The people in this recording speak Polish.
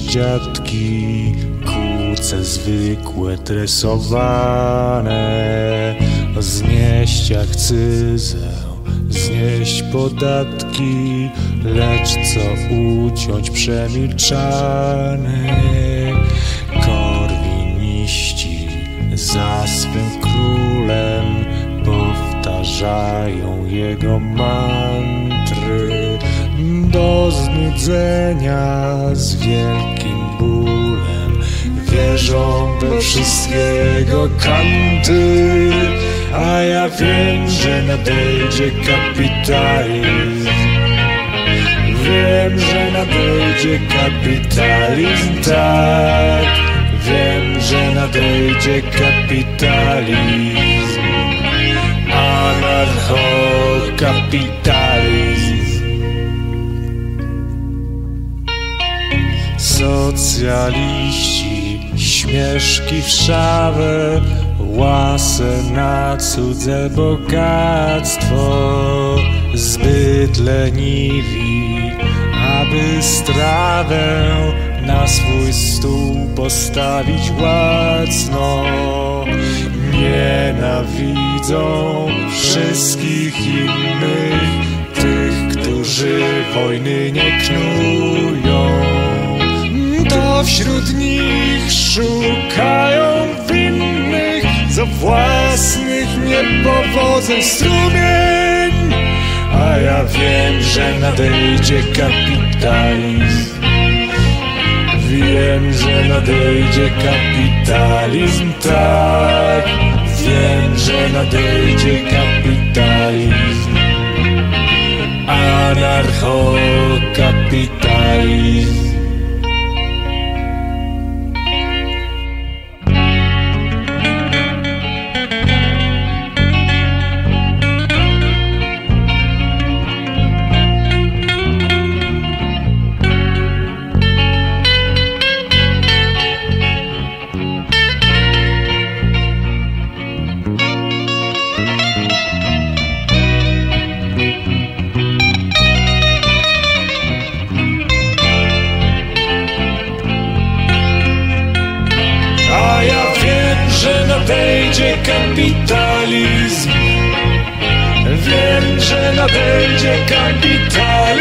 dziadki, kuce zwykłe tresowane, znieść akcyzę, znieść podatki, lecz co uciąć przemilczane. Korwiniści za swym królem powtarzają jego mantry do znudzenia z wielkim bólem. Wierzą we wszystkiego kanty, a ja wiem, że nadejdzie kapitalizm. Wiem, że nadejdzie kapitalizm, tak. Wiem, że nadejdzie kapitalizm. Anarchokapitalizm. Socjaliści, śmieszki w szawę, łasę na cudze bogactwo, zbyt leniwi, aby strawę na swój stół postawić łacno. Nienawidzą wszystkich innych, tych, którzy wojny nie knują. Wśród nich szukają winnych za własnych niepowodzeń strumień. A ja wiem, że nadejdzie kapitalizm. Wiem, że nadejdzie kapitalizm, tak. Wiem, że nadejdzie kapitalizm. Anarchokapitalizm. Nadejdzie kapitalizm. Wiem, że nadejdzie kapitalizm,